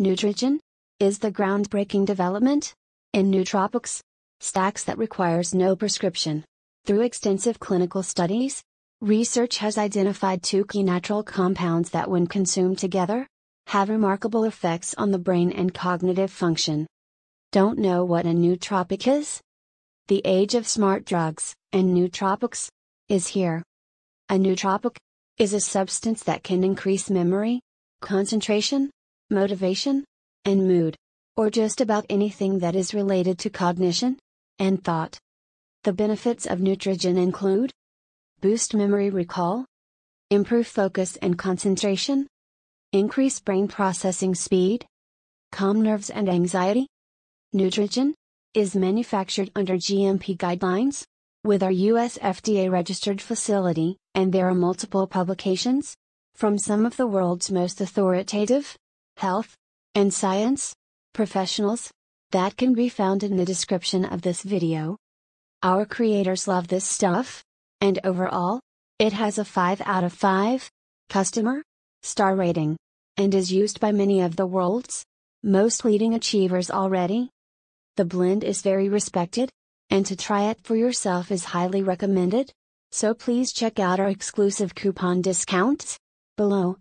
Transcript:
Nootrogen is the groundbreaking development in nootropics, stacks that requires no prescription. Through extensive clinical studies, research has identified two key natural compounds that when consumed together, have remarkable effects on the brain and cognitive function. Don't know what a nootropic is? The age of smart drugs, and nootropics, is here. A nootropic is a substance that can increase memory, concentration, motivation, and mood, or just about anything that is related to cognition and thought. The benefits of Nootrogen include boost memory recall, improve focus and concentration, increase brain processing speed, calm nerves and anxiety. Nootrogen is manufactured under GMP guidelines with our US FDA registered facility, and there are multiple publications from some of the world's most authoritative health and science professionals that can be found in the description of this video. Our creators love this stuff, and overall, it has a 5 out of 5 customer star rating and is used by many of the world's most leading achievers already. The blend is very respected, and to try it for yourself is highly recommended. So please check out our exclusive coupon discounts below.